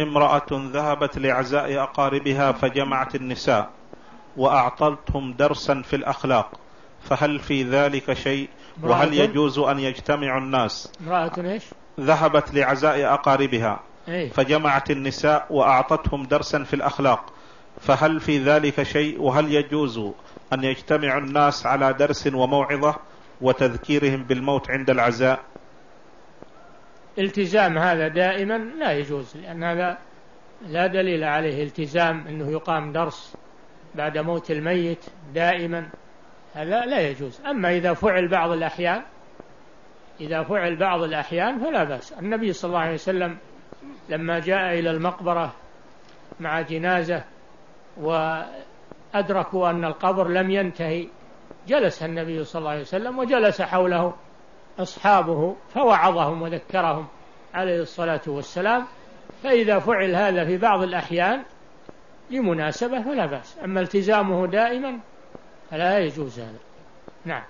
امرأة ذهبت لعزاء أقاربها فجمعت النساء وأعطتهم درسا في الأخلاق فهل في ذلك شيء؟ وهل يجوز أن يجتمع الناس؟ امرأة إيش؟ ذهبت لعزاء أقاربها إيه؟ فجمعت النساء وأعطتهم درسا في الأخلاق فهل في ذلك شيء؟ وهل يجوز أن يجتمع الناس على درس وموعظة وتذكيرهم بالموت عند العزاء؟ التزام هذا دائما لا يجوز لأن هذا لا دليل عليه التزام أنه يقام درس بعد موت الميت دائما هذا لا يجوز. أما إذا فعل بعض الأحيان إذا فعل بعض الأحيان فلا بأس. النبي صلى الله عليه وسلم لما جاء إلى المقبرة مع جنازة وأدركوا أن القبر لم ينتهي جلس النبي صلى الله عليه وسلم وجلس حوله. أصحابه فوعظهم وذكرهم عليه الصلاة والسلام فإذا فعل هذا في بعض الأحيان لمناسبة فلا بأس أما التزامه دائما فلا يجوز هذا. نعم.